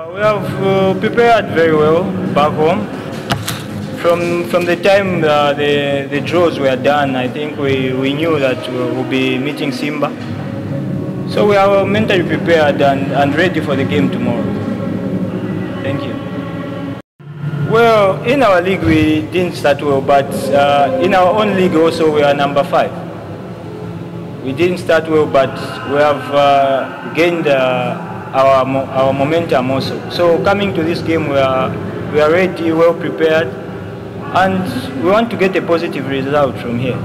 We have uh, prepared very well back home. From from the time uh, the the draws were done, I think we, we knew that we'll be meeting Simba. So we are mentally prepared and, and ready for the game tomorrow. Thank you. Well, in our league we didn't start well, but uh, in our own league also we are number five. We didn't start well, but we have uh, gained uh, our mo- our momentum also. So coming to this game, we are we are ready, well prepared, and we want to get a positive result from here.